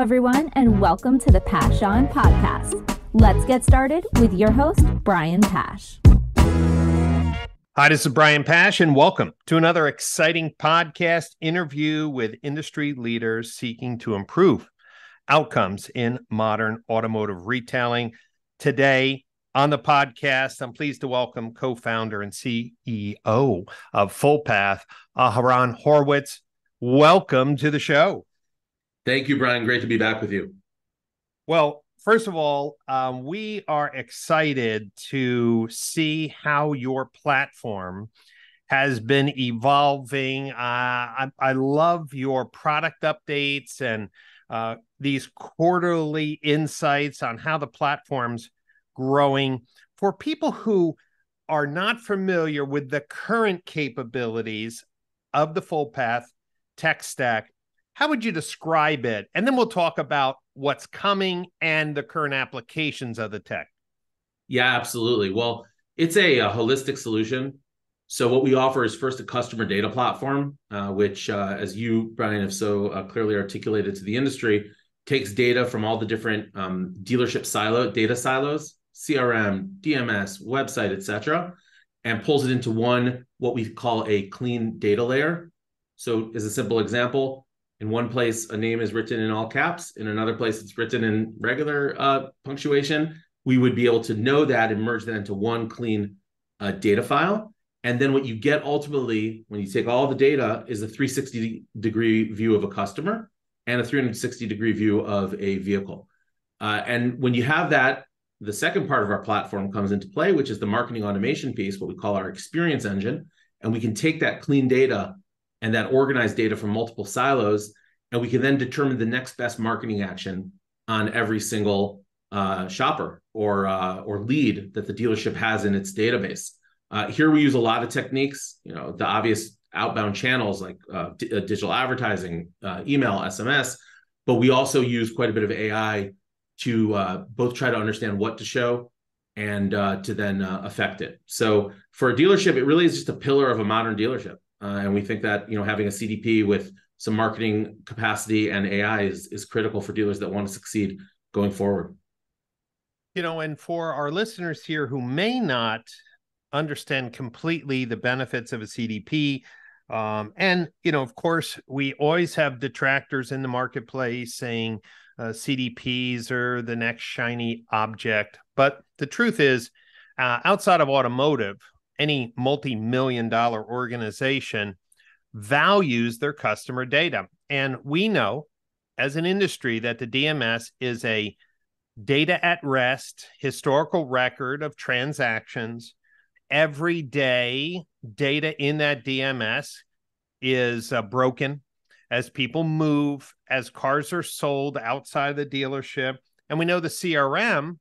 Everyone, and welcome to the Pash On Podcast. Let's get started with your host, Brian Pasch. Hi, this is Brian Pasch, and welcome to another exciting podcast interview with industry leaders seeking to improve outcomes in modern automotive retailing. Today on the podcast, I'm pleased to welcome co founder and CEO of Fullpath, Aharon Horwitz. Welcome to the show. Thank you, Brian. Great to be back with you. Well, first of all, um, we are excited to see how your platform has been evolving. Uh, I, I, love your product updates and uh, these quarterly insights on how the platform's growing. For people who are not familiar with the current capabilities of the Fullpath tech stack, how would you describe it? And then we'll talk about what's coming and the current applications of the tech. Yeah, absolutely. Well, it's a, a holistic solution. So what we offer is first a customer data platform, uh, which, uh, as you, Brian, have so uh, clearly articulated to the industry, takes data from all the different um, dealership silo data silos, CRM, DMS, website, etc., and pulls it into one what we call a clean data layer. So, as a simple example, in one place, a name is written in all caps. In another place, it's written in regular uh, punctuation. We would be able to know that and merge that into one clean uh, data file. And then what you get ultimately when you take all the data is a 360 degree view of a customer and a 360 degree view of a vehicle. Uh, and when you have that, the second part of our platform comes into play, which is the marketing automation piece, what we call our experience engine. And we can take that clean data and that organized data from multiple silos, and we can then determine the next best marketing action on every single uh, shopper or uh, or lead that the dealership has in its database. Uh, here we use a lot of techniques, you know, the obvious outbound channels like uh, d- uh, digital advertising, uh, email, SMS, but we also use quite a bit of AI to both try to understand what to show and to then affect it. So for a dealership, it really is just a pillar of a modern dealership. Uh, and we think that you know having a CDP with some marketing capacity and AI is is critical for dealers that want to succeed going forward. You know, and for our listeners here who may not understand completely the benefits of a CDP, um, and you know, of course, we always have detractors in the marketplace saying uh, CDPs are the next shiny object. But the truth is, uh, outside of automotive, any multi-million dollar organization values their customer data. And we know as an industry that the DMS is a data at rest historical record of transactions. Every day, data in that DMS is uh, broken as people move, as cars are sold outside of the dealership. And we know the CRM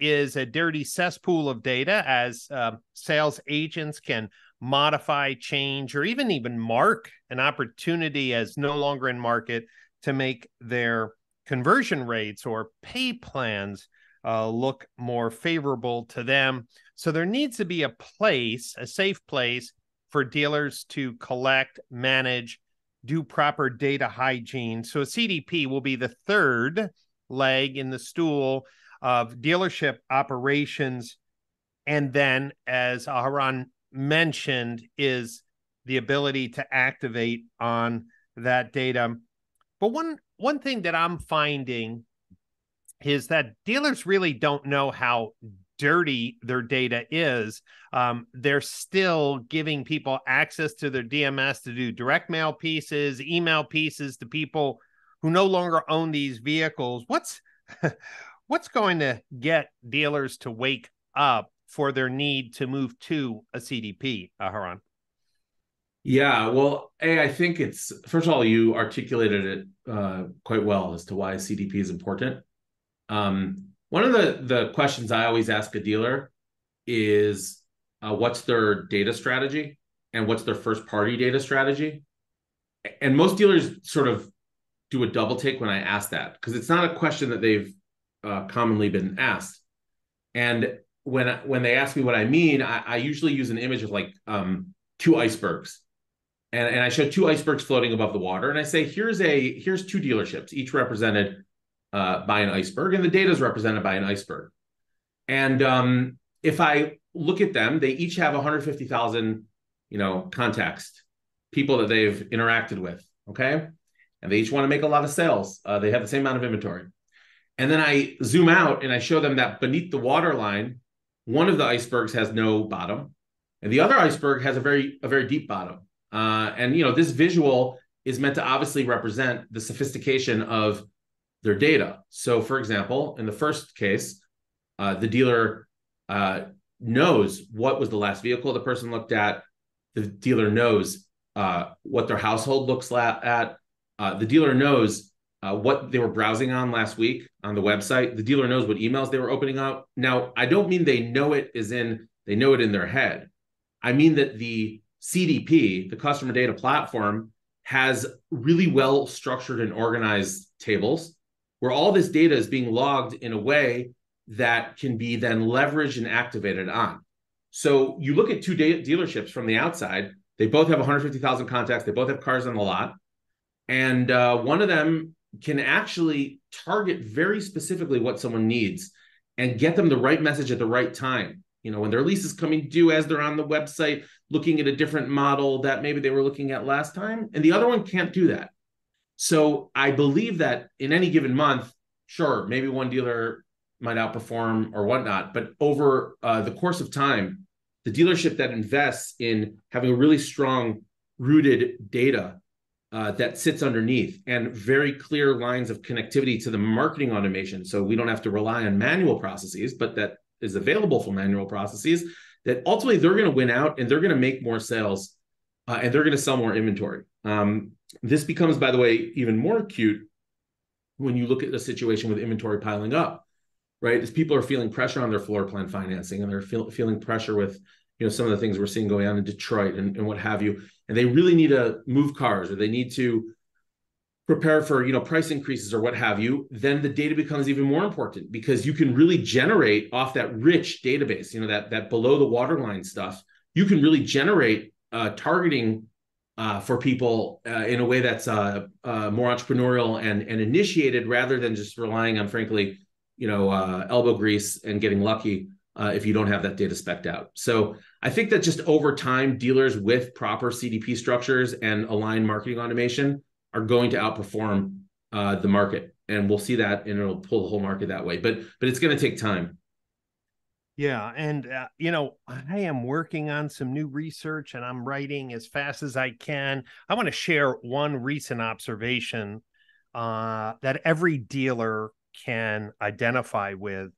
is a dirty cesspool of data as uh, sales agents can modify, change, or even even mark an opportunity as no longer in market to make their conversion rates or pay plans uh, look more favorable to them. So there needs to be a place, a safe place for dealers to collect, manage, do proper data hygiene. So a CDP will be the third leg in the stool of dealership operations. And then, as Aharon mentioned, is the ability to activate on that data. But one one thing that I'm finding is that dealers really don't know how dirty their data is. Um, they're still giving people access to their DMS to do direct mail pieces, email pieces to people who no longer own these vehicles. What's what's going to get dealers to wake up for their need to move to a CDP, uh, Aharon? Yeah, well, a I think it's first of all you articulated it uh, quite well as to why CDP is important. Um, one of the the questions I always ask a dealer is uh, what's their data strategy and what's their first party data strategy, and most dealers sort of do a double take when I ask that because it's not a question that they've uh, commonly been asked. And when when they ask me what I mean, I, I usually use an image of like um, two icebergs, and, and I show two icebergs floating above the water, and I say, here's a here's two dealerships, each represented uh, by an iceberg, and the data is represented by an iceberg. And um, if I look at them, they each have 150,000, you know, context, people that they've interacted with. Okay, and they each want to make a lot of sales. Uh, they have the same amount of inventory. And then I zoom out and I show them that beneath the waterline, one of the icebergs has no bottom, and the other iceberg has a very a very deep bottom. Uh, and you know, this visual is meant to obviously represent the sophistication of their data. So, for example, in the first case, uh, the dealer uh, knows what was the last vehicle the person looked at. The dealer knows uh, what their household looks at. Uh, the dealer knows uh, what they were browsing on last week on the website. The dealer knows what emails they were opening up. Now, I don't mean they know it is in they know it in their head. I mean that the CDP, the customer data platform, has really well structured and organized tables where all this data is being logged in a way that can be then leveraged and activated on. So you look at two de- dealerships from the outside, they both have 150,000 contacts, they both have cars on the lot. And uh, one of them can actually target very specifically what someone needs and get them the right message at the right time. You know, when their lease is coming due as they're on the website looking at a different model that maybe they were looking at last time. And the other one can't do that. So I believe that in any given month, sure, maybe one dealer might outperform or whatnot, but over uh, the course of time, the dealership that invests in having a really strong rooted data uh, that sits underneath and very clear lines of connectivity to the marketing automation. So we don't have to rely on manual processes, but that is available for manual processes that ultimately they're going to win out and they're going to make more sales uh, and they're going to sell more inventory. Um, this becomes, by the way, even more acute when you look at the situation with inventory piling up, right? As people are feeling pressure on their floor plan financing and they're feel, feeling pressure with you know some of the things we're seeing going on in Detroit and, and what have you, and they really need to move cars or they need to prepare for you know price increases or what have you. Then the data becomes even more important because you can really generate off that rich database you know that that below the waterline stuff you can really generate uh, targeting uh, for people uh, in a way that's uh, uh, more entrepreneurial and and initiated rather than just relying on frankly you know uh, elbow grease and getting lucky if you don't have that data specked out so i think that just over time dealers with proper cdp structures and aligned marketing automation are going to outperform uh, the market, and we'll see that, and it'll pull the whole market that way. But but it's going to take time. Yeah, and uh, you know, I am working on some new research, and I'm writing as fast as I can. I want to share one recent observation uh, that every dealer can identify with.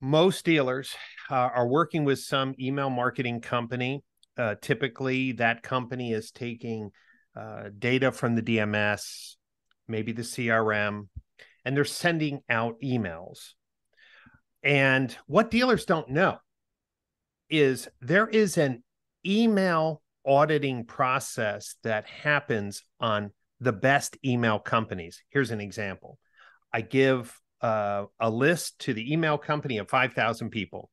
Most dealers uh, are working with some email marketing company. Uh, typically, that company is taking uh, data from the DMS, maybe the CRM, and they're sending out emails. And what dealers don't know is there is an email auditing process that happens on the best email companies. Here's an example I give uh, a list to the email company of 5,000 people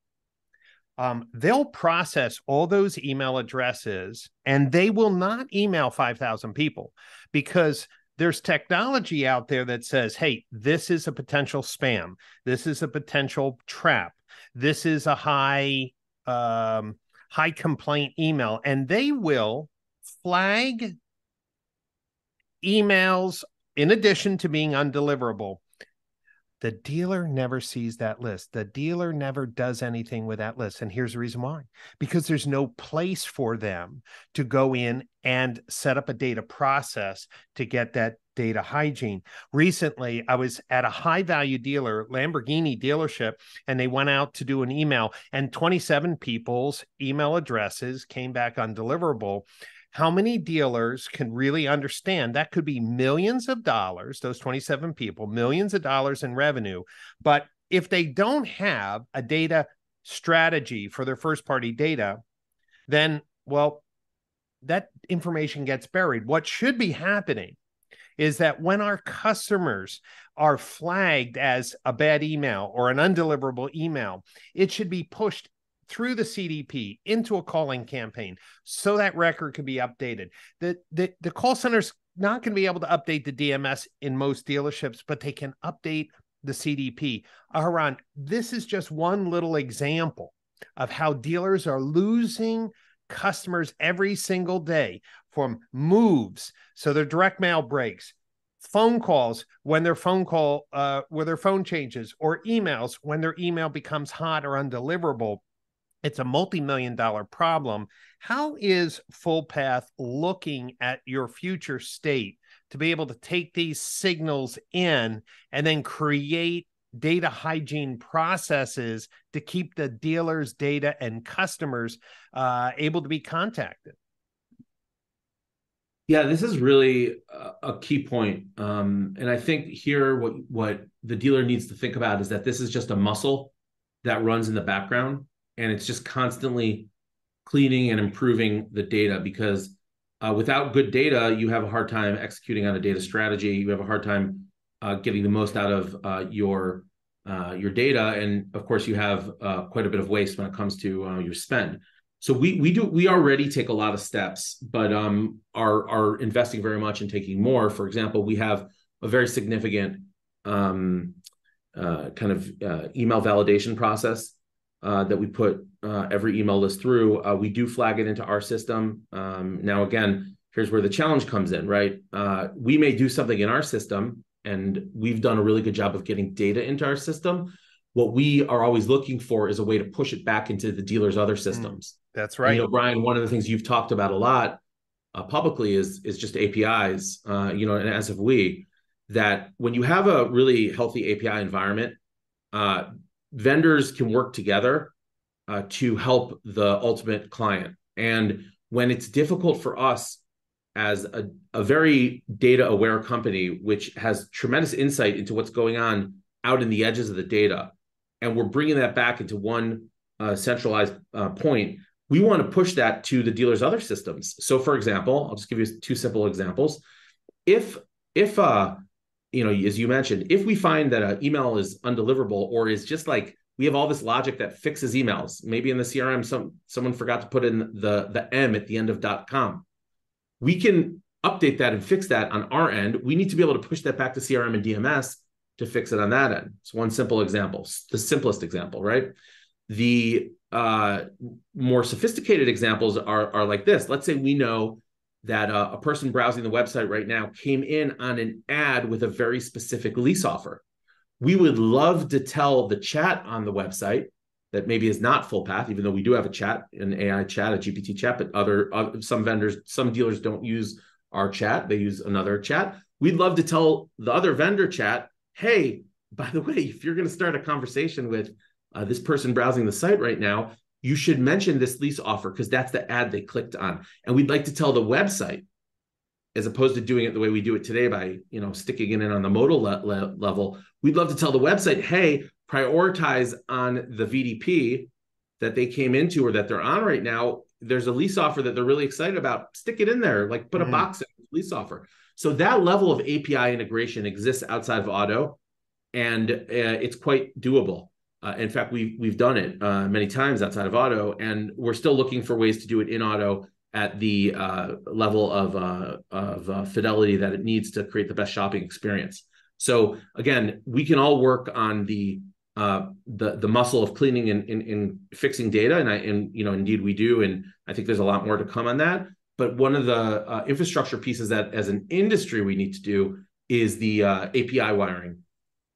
um, they'll process all those email addresses and they will not email 5,000 people because there's technology out there that says, hey, this is a potential spam. This is a potential trap. This is a high, um, high complaint email. And they will flag emails in addition to being undeliverable the dealer never sees that list. The dealer never does anything with that list. And here's the reason why because there's no place for them to go in and set up a data process to get that data hygiene. Recently, I was at a high value dealer, Lamborghini dealership, and they went out to do an email, and 27 people's email addresses came back undeliverable how many dealers can really understand that could be millions of dollars, those 27 people, millions of dollars in revenue. But if they don't have a data strategy for their first party data, then, well, that information gets buried. What should be happening is that when our customers are flagged as a bad email or an undeliverable email, it should be pushed through the CDP into a calling campaign so that record can be updated. The, the, the call centers not going to be able to update the DMS in most dealerships, but they can update the CDP. Aharon, this is just one little example of how dealers are losing customers every single day from moves. So their direct mail breaks, phone calls when their phone call uh where their phone changes or emails when their email becomes hot or undeliverable it's a multi-million dollar problem. How is Fullpath looking at your future state to be able to take these signals in and then create data hygiene processes to keep the dealers data and customers uh, able to be contacted? Yeah, this is really a, key point. Um, and I think here, what what the dealer needs to think about is that this is just a muscle that runs in the background, and it's just constantly cleaning and improving the data. Because uh, without good data, you have a hard time executing on a data strategy. You have a hard time uh, getting the most out of uh, your uh, your data, and of course, you have uh, quite a bit of waste when it comes to uh, your spend so we we do we already take a lot of steps but um are are investing very much in taking more for example we have a very significant um kind of email validation process uh, that we put uh, every email list through uh, we do flag it into our system um, now again here's where the challenge comes in right uh, we may do something in our system and we've done a really good job of getting data into our system what we are always looking for is a way to push it back into the dealer's other mm. systems that's right. And, you know, Brian, one of the things you've talked about a lot uh, publicly is is just APIs. Uh, you know, and as of we, that when you have a really healthy API environment, uh, vendors can work together uh, to help the ultimate client. And when it's difficult for us as a, a very data aware company, which has tremendous insight into what's going on out in the edges of the data, and we're bringing that back into one uh, centralized uh, point we want to push that to the dealer's other systems. So, for example, I'll just give you two simple examples. If if uh you know, as you mentioned, if we find that an email is undeliverable or is just like we have all this logic that fixes emails, maybe in the CRM some someone forgot to put in the the M at the end of .com, we can update that and fix that on our end. We need to be able to push that back to CRM and DMS to fix it on that end. It's one simple example, the simplest example, right? The uh, more sophisticated examples are, are like this. Let's say we know that uh, a person browsing the website right now came in on an ad with a very specific lease offer. We would love to tell the chat on the website that maybe is not Fullpath, even though we do have a chat, an AI chat, a GPT chat, but other uh, some vendors, some dealers don't use our chat; they use another chat. We'd love to tell the other vendor chat, hey, by the way, if you're going to start a conversation with uh, this person browsing the site right now, you should mention this lease offer because that's the ad they clicked on. And we'd like to tell the website, as opposed to doing it the way we do it today by you know sticking it in on the modal le- le- level, we'd love to tell the website, hey, prioritize on the VDP that they came into or that they're on right now. There's a lease offer that they're really excited about. Stick it in there, like put mm-hmm. a box in lease offer. So that level of API integration exists outside of auto, and uh, it's quite doable. Uh, in fact, we've we've done it uh, many times outside of auto, and we're still looking for ways to do it in auto at the uh, level of uh, of uh, fidelity that it needs to create the best shopping experience. So again, we can all work on the uh, the the muscle of cleaning and, and, and, fixing data, and I and you know indeed we do, and I think there's a lot more to come on that. But one of the infrastructure pieces that as an industry we need to do is the API wiring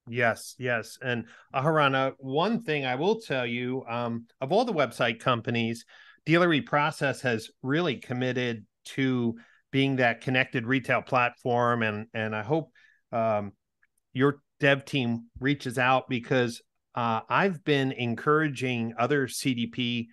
Yes, yes. And Aharana, one thing I will tell you, um, of all the website companies, Dealer eProcess has really committed to being that connected retail platform. And and I hope um, your dev team reaches out because uh, I've been encouraging other CDP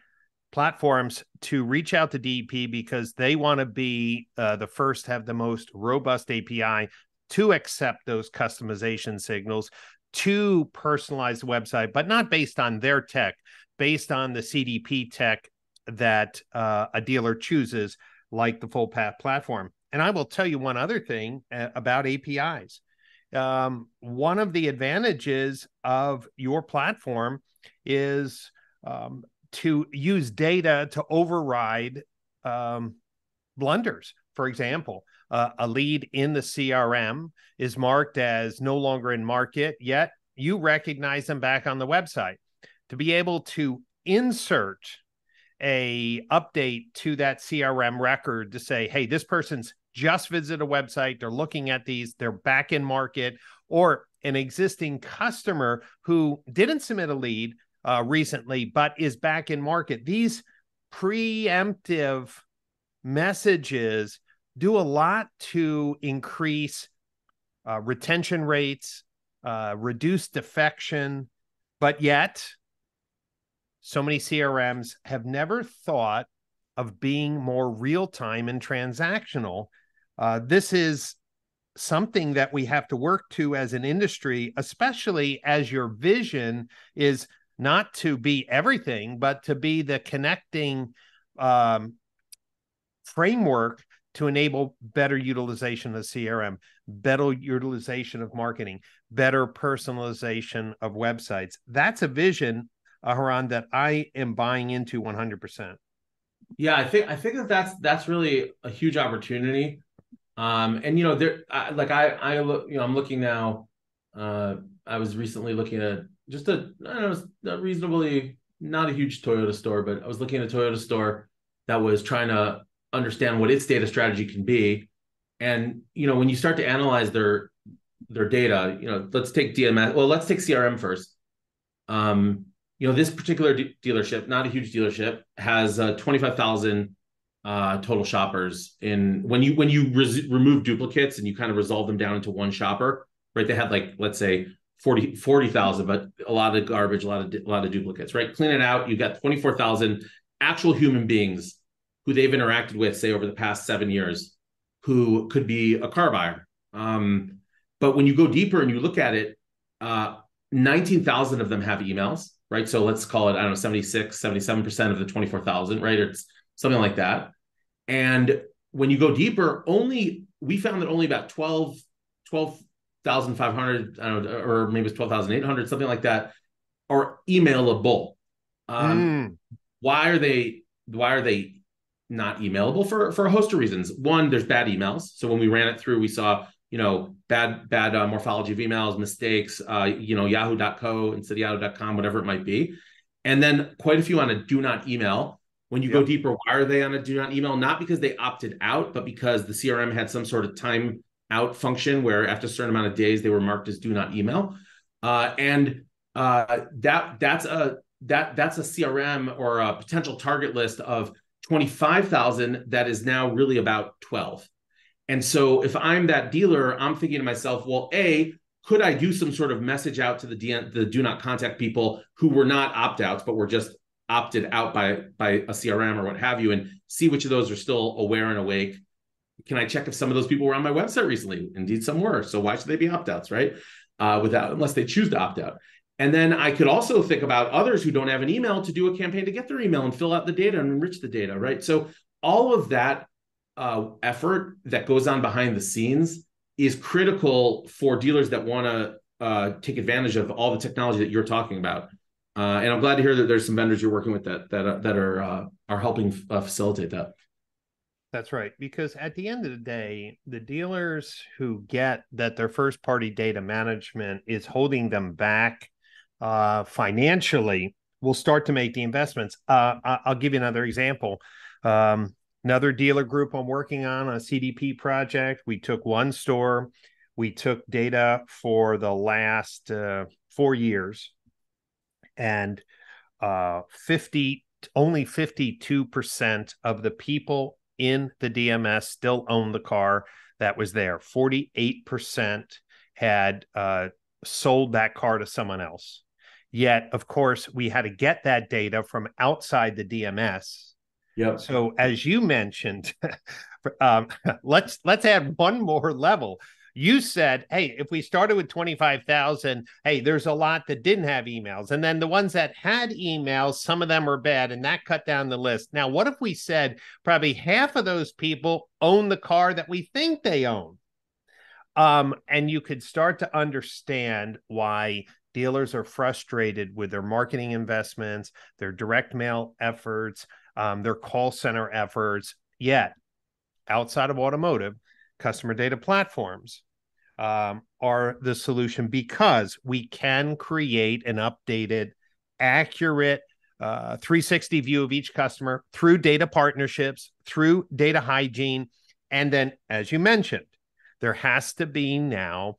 platforms to reach out to DEP because they want to be uh, the first have the most robust API to accept those customization signals to personalize the website, but not based on their tech, based on the CDP tech that uh, a dealer chooses, like the Fullpath platform. And I will tell you one other thing uh, about APIs. Um, one of the advantages of your platform is um, to use data to override um, blunders. For example, uh, a lead in the CRM is marked as no longer in market, yet you recognize them back on the website. To be able to insert a update to that CRM record to say, hey, this person's just visited a website, they're looking at these, they're back in market, or an existing customer who didn't submit a lead uh, recently but is back in market. These preemptive messages do a lot to increase uh, retention rates, uh, reduce defection, but yet so many CRMs have never thought of being more real time and transactional. Uh, this is something that we have to work to as an industry, especially as your vision is not to be everything, but to be the connecting um, framework to enable better utilization of CRM, better utilization of marketing, better personalization of websites. That's a vision, uh, Aharon, that I am buying into 100%. Yeah, I think I think that that's that's really a huge opportunity. Um, and you know, there, I, like I, I look, you know, I'm looking now. Uh, I was recently looking at just a, I don't know, a reasonably not a huge Toyota store, but I was looking at a Toyota store that was trying to understand what its data strategy can be. And you know, when you start to analyze their their data, you know, let's take DMS. Well, let's take CRM first. Um, you know, this particular de- dealership, not a huge dealership, has uh, twenty five thousand uh, total shoppers. In when you when you res- remove duplicates and you kind of resolve them down into one shopper, right? They had like let's say 40 40,000, but a lot of garbage, a lot of a lot of duplicates, right? Clean it out. You got twenty four thousand actual human beings who they've interacted with, say, over the past seven years, who could be a car buyer. Um, but when you go deeper and you look at it, uh, 19,000 of them have emails, right? So let's call it, I don't know, 76, 77% of the 24,000, right? It's something like that. And when you go deeper, only, we found that only about 12, 12,500, I don't know, or maybe it's 12,800, something like that, are emailable. Um, mm. Why are they, why are they not emailable for for a host of reasons. One, there's bad emails. So when we ran it through, we saw you know bad bad uh, morphology of emails, mistakes. Uh, you know Yahoo.co instead of Yahoo.com, whatever it might be, and then quite a few on a do not email. When you yep. go deeper, why are they on a do not email? Not because they opted out, but because the CRM had some sort of time out function where after a certain amount of days they were marked as do not email, uh, and uh, that that's a that that's a CRM or a potential target list of 25,000 that is now really about 12. And so if I'm that dealer, I'm thinking to myself, well, A, could I do some sort of message out to the, the do not contact people who were not opt outs, but were just opted out by, by a CRM or what have you, and see which of those are still aware and awake? Can I check if some of those people were on my website recently? Indeed, some were. So why should they be opt outs, right? Uh, without unless they choose to opt out. And then I could also think about others who don't have an email to do a campaign to get their email and fill out the data and enrich the data, right? So all of that uh, effort that goes on behind the scenes is critical for dealers that want to uh, take advantage of all the technology that you're talking about. Uh, and I'm glad to hear that there's some vendors you're working with that that uh, that are uh, are helping uh, facilitate that. That's right. Because at the end of the day, the dealers who get that their first party data management is holding them back uh, financially will start to make the investments. Uh, I'll give you another example. Um, another dealer group I'm working on a CDP project. We took one store, we took data for the last uh, four years, and uh, 50 only 52% of the people in the DMS still own the car that was there. 48% had uh, sold that car to someone else. Yet, of course, we had to get that data from outside the DMS. Yeah. So, as you mentioned, um, let's let's add one more level. You said, "Hey, if we started with twenty five thousand, hey, there's a lot that didn't have emails, and then the ones that had emails, some of them were bad, and that cut down the list." Now, what if we said probably half of those people own the car that we think they own? Um, and you could start to understand why dealers are frustrated with their marketing investments, their direct mail efforts, um, their call center efforts. Yet, outside of automotive, customer data platforms um, are the solution because we can create an updated, accurate uh, 360 view of each customer through data partnerships, through data hygiene. And then, as you mentioned, there has to be now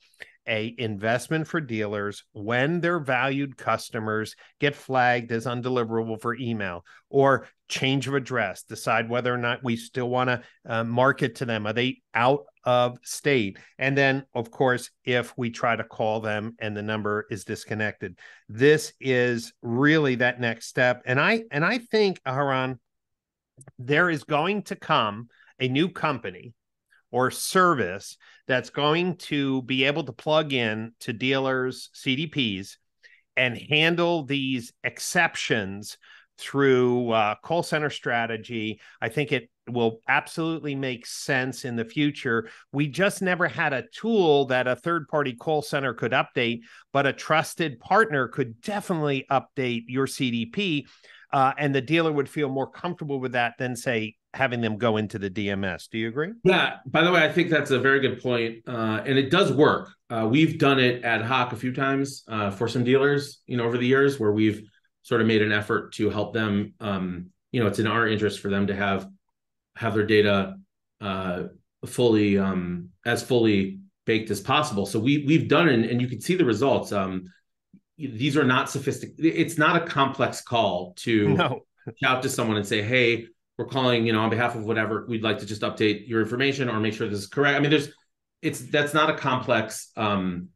a investment for dealers when their valued customers get flagged as undeliverable for email or change of address decide whether or not we still want to uh, market to them. Are they out of state? And then of course if we try to call them and the number is disconnected. This is really that next step. And i and i think Aharon there is going to come a new company or service that's going to be able to plug in to dealers' CDPs and handle these exceptions through uh, call center strategy. I think it will absolutely make sense in the future. We just never had a tool that a third party call center could update, but a trusted partner could definitely update your CDP. Uh, and the dealer would feel more comfortable with that than, say, having them go into the DMS. Do you agree? Yeah. By the way, I think that's a very good point. Uh, and it does work. Uh, we've done it ad hoc a few times uh, for some dealers, you know, over the years where we've sort of made an effort to help them. Um, you know, it's in our interest for them to have have their data uh, fully um, as fully baked as possible. So we we've done it, and you can see the results. Um, these are not sophisticated. It's not a complex call to no. out to someone and say, "Hey, we're calling, you know, on behalf of whatever, we'd like to just update your information or make sure this is correct. I mean, there's, it's that's not a complex um,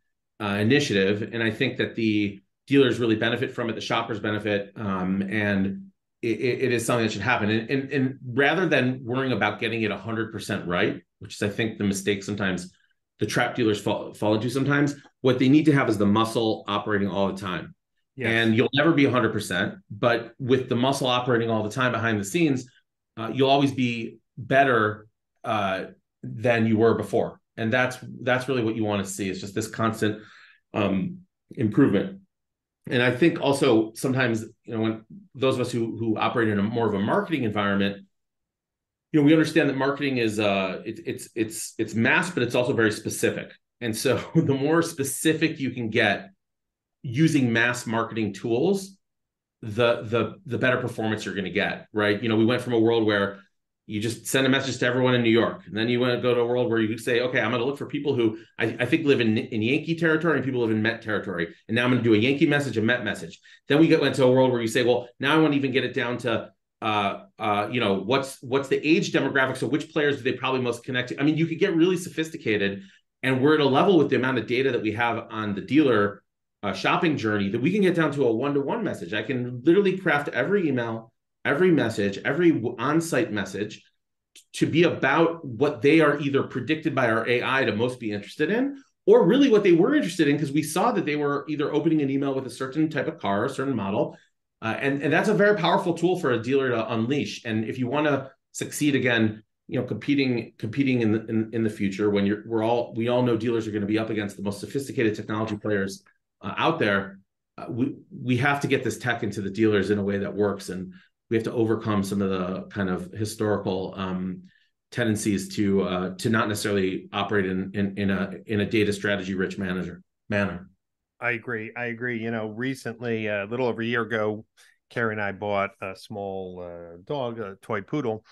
uh, initiative, and I think that the dealers really benefit from it, the shoppers benefit, um, and it, it is something that should happen. And, and, and rather than worrying about getting it 100% right, which is I think the mistake sometimes the trap dealers fall, fall into sometimes, what they need to have is the muscle operating all the time. Yes. And you'll never be 100%, but with the muscle operating all the time behind the scenes, uh, you'll always be better uh, than you were before, and that's that's really what you want to see. It's just this constant um, improvement. And I think also sometimes you know when those of us who who operate in a more of a marketing environment, you know, we understand that marketing is uh it, it's it's it's mass, but it's also very specific. And so the more specific you can get using mass marketing tools, the the the better performance you're going to get right you know we went from a world where you just send a message to everyone in New York. And then you want to go to a world where you could say, okay, I'm going to look for people who I, I think live in, in Yankee territory and people live in Met territory. And now I'm going to do a Yankee message, a Met message. Then we get went to a world where you say, well, now I want to even get it down to, uh, uh, you know, what's what's the age demographic? So which players do they probably most connect to? I mean, you could get really sophisticated, and we're at a level with the amount of data that we have on the dealer uh, shopping journey that we can get down to a one-to-one message. I can literally craft every email, every message, every on-site message to be about what they are either predicted by our AI to most be interested in, or really what they were interested in because we saw that they were either opening an email with a certain type of car, a certain model, uh, and and that's a very powerful tool for a dealer to unleash. And if you want to succeed again, you know, competing competing in the in, in the future when you're we're all we all know dealers are going to be up against the most sophisticated technology players uh, out there, uh, we we have to get this tech into the dealers in a way that works, and we have to overcome some of the kind of historical um, tendencies to uh, to not necessarily operate in, in in a in a data strategy rich manager manner. I agree. I agree. You know, recently, a little over a year ago, Carrie and I bought a small uh, dog, a toy poodle,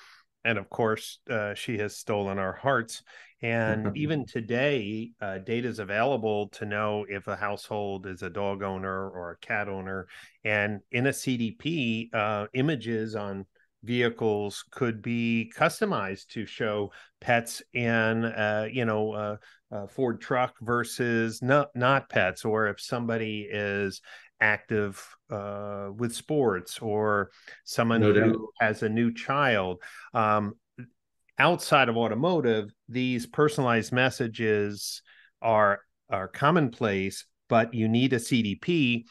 and of course, uh, she has stolen our hearts. And even today, uh, data is available to know if a household is a dog owner or a cat owner. And in a CDP, uh, images on vehicles could be customized to show pets in, uh, you know, uh, uh, Ford truck versus not not pets, or if somebody is active uh, with sports or someone no who has a new child. Um, outside of automotive, these personalized messages are are commonplace, but you need a CDP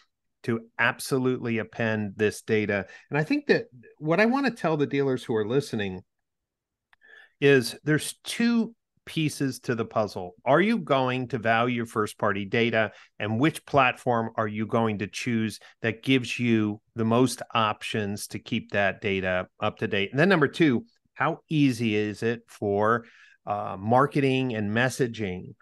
to absolutely append this data. And I think that what I want to tell the dealers who are listening is there's two pieces to the puzzle. Are you going to value first party data and which platform are you going to choose that gives you the most options to keep that data up to date? And then number 2, how easy is it for uh, marketing and messaging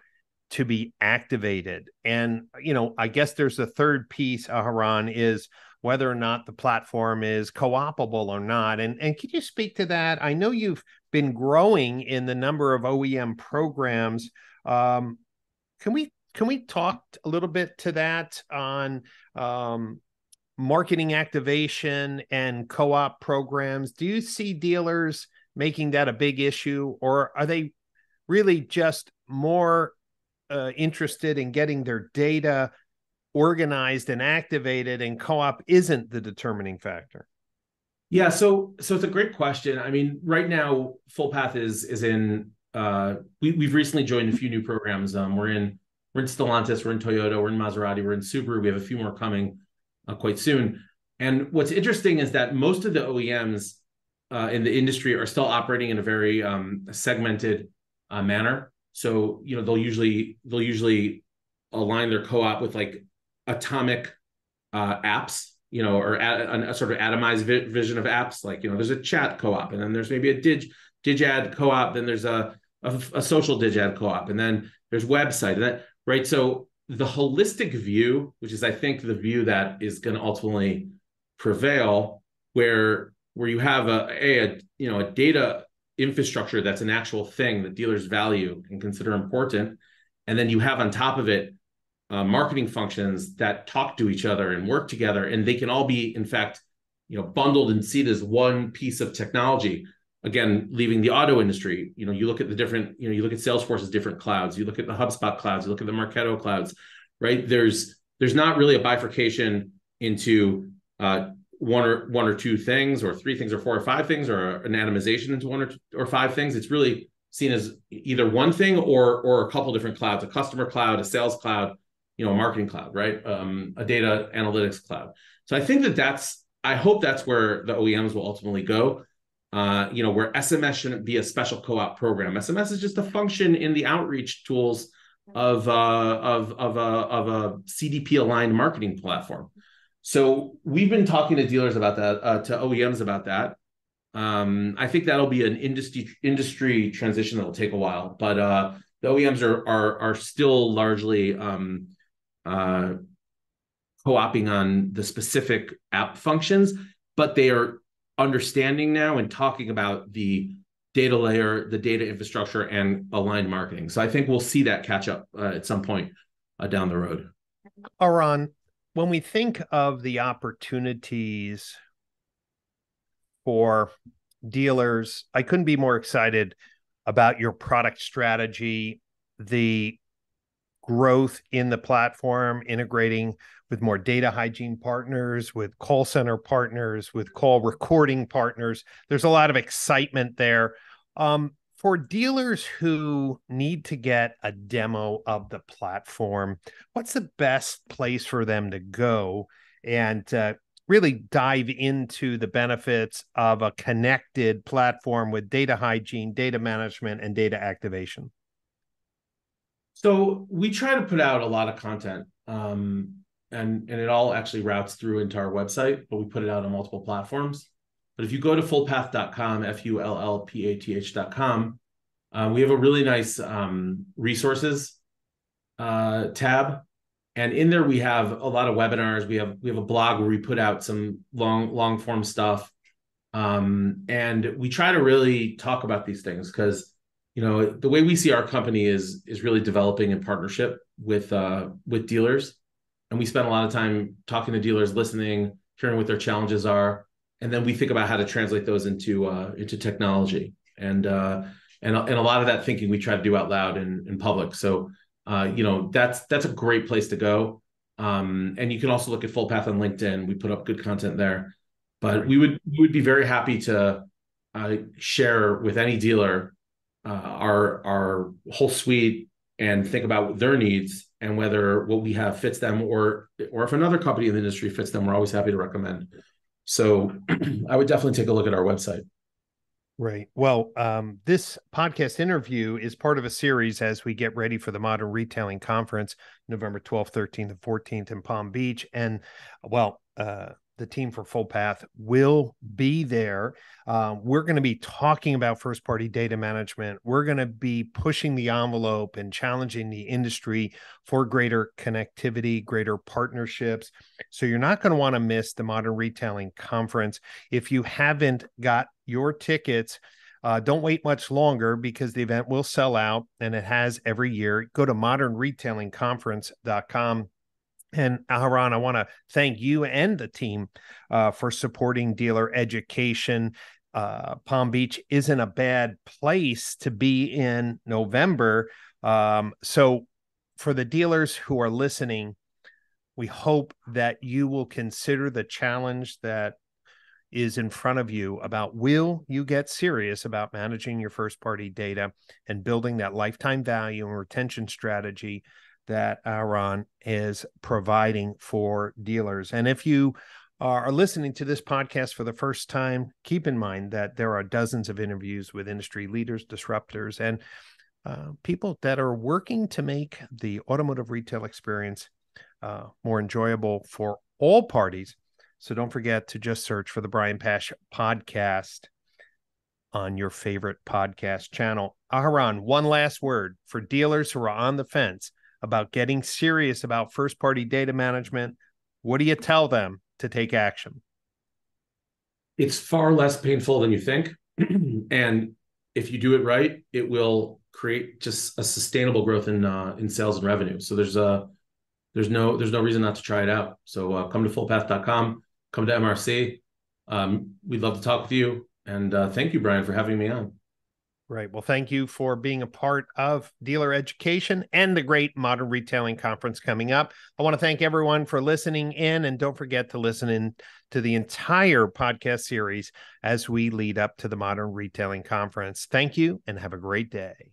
to be activated. And, you know, I guess there's a third piece, Aharon, is whether or not the platform is co-opable or not. And, and can you speak to that? I know you've been growing in the number of OEM programs. Um, can we can we talk a little bit to that on um, marketing activation and co-op programs? Do you see dealers making that a big issue, or are they really just more uh, interested in getting their data organized and activated and co-op isn't the determining factor? Yeah so so it's a great question. I mean right now Fullpath is is in uh we, we've recently joined a few new programs. Um we're in we're in stellantis we're in toyota we're in maserati we're in subaru. We have a few more coming uh, quite soon. And what's interesting is that most of the oems uh, in the industry are still operating in a very um, segmented uh, manner so you know they'll usually they'll usually align their co-op with like atomic uh, apps, you know, or a, a sort of atomized vi- vision of apps. Like you know, there's a chat co-op, and then there's maybe a dig digad co-op. Then there's a a, a social digad co-op, and then there's website, and that right. So the holistic view, which is I think the view that is going to ultimately prevail, where where you have a, a, a you know a data infrastructure that's an actual thing that dealers value and consider important. And then you have on top of it uh, marketing functions that talk to each other and work together and they can all be in fact you know bundled and seen as one piece of technology. Again leaving the auto industry you know you look at the different you know you look at salesforce's different clouds. You look at the hubspot clouds. You look at the marketo clouds right? There's there's not really a bifurcation into uh, one or one or two things or three things or four or five things or an atomization into one or, two, or five things. It's really seen as either one thing or or a couple different clouds a customer cloud a sales cloud you know a marketing cloud right? Um, a data analytics cloud. So i think that that's i hope that's where the oems will ultimately go. Uh, you know where sms shouldn't be a special co-op program. Sms is just a function in the outreach tools of uh, of of a of a cdp aligned marketing platform so we've been talking to dealers about that, uh, to OEMs about that. Um, I think that'll be an industry industry transition that'll take a while, but uh, the OEMs are are are still largely um, uh, co-oping on the specific app functions, but they are understanding now and talking about the data layer, the data infrastructure, and aligned marketing. So I think we'll see that catch up uh, at some point uh, down the road. Aharon, when we think of the opportunities for dealers, I couldn't be more excited about your product strategy, the growth in the platform, integrating with more data hygiene partners, with call center partners, with call recording partners. There's a lot of excitement there. Um, for dealers who need to get a demo of the platform, what's the best place for them to go and uh, really dive into the benefits of a connected platform with data hygiene, data management, and data activation? So we try to put out a lot of content, um, and and it all actually routes through into our website, but we put it out on multiple platforms. But if you go to fullpath.com, F U L L P A T H.com, uh, we have a really nice um, resources uh, tab. And in there we have a lot of webinars. We have we have a blog where we put out some long long form stuff, um, and we try to really talk about these things because you know the way we see our company is is really developing in partnership with uh, with dealers, and we spend a lot of time talking to dealers, listening, hearing what their challenges are, and then we think about how to translate those into uh, into technology and uh, and and a lot of that thinking we try to do out loud in in public. So uh, you know that's that's a great place to go. Um, and you can also look at Fullpath on LinkedIn. We put up good content there. But we would we would be very happy to uh, share with any dealer uh, our our whole suite and think about their needs and whether what we have fits them or or if another company in the industry fits them. We're always happy to recommend. So I would definitely take a look at our website. Right. Well, um, this podcast interview is part of a series as we get ready for the Modern Retailing Conference, November 12th, 13th, and 14th in Palm Beach. And well, uh, the team for Fullpath will be there. Uh, we're going to be talking about first party data management. We're going to be pushing the envelope and challenging the industry for greater connectivity, greater partnerships. So you're not going to want to miss the Modern Retailing Conference. If you haven't got your tickets, uh, don't wait much longer because the event will sell out and it has every year. Go to modernretailingconference.com and Aharon, I want to thank you and the team uh, for supporting dealer education. Uh, Palm Beach isn't a bad place to be in November. Um, so, for the dealers who are listening, we hope that you will consider the challenge that is in front of you about will you get serious about managing your first party data and building that lifetime value and retention strategy that Aharon is providing for dealers. And if you are listening to this podcast for the first time, keep in mind that there are dozens of interviews with industry leaders, disruptors, and uh, people that are working to make the automotive retail experience uh, more enjoyable for all parties. So don't forget to just search for the Brian Pasch podcast on your favorite podcast channel. Aharon, one last word for dealers who are on the fence about getting serious about first party data management, what do you tell them to take action? It's far less painful than you think. and if you do it right, it will create just a sustainable growth in uh, in sales and revenue. So there's a there's no there's no reason not to try it out. So uh, come to fullpath.com, come to MRC. Um, we'd love to talk with you. And uh, thank you, Brian, for having me on. Right. Well, thank you for being a part of dealer education and the great modern retailing conference coming up. I want to thank everyone for listening in and don't forget to listen in to the entire podcast series as we lead up to the modern retailing conference. Thank you and have a great day.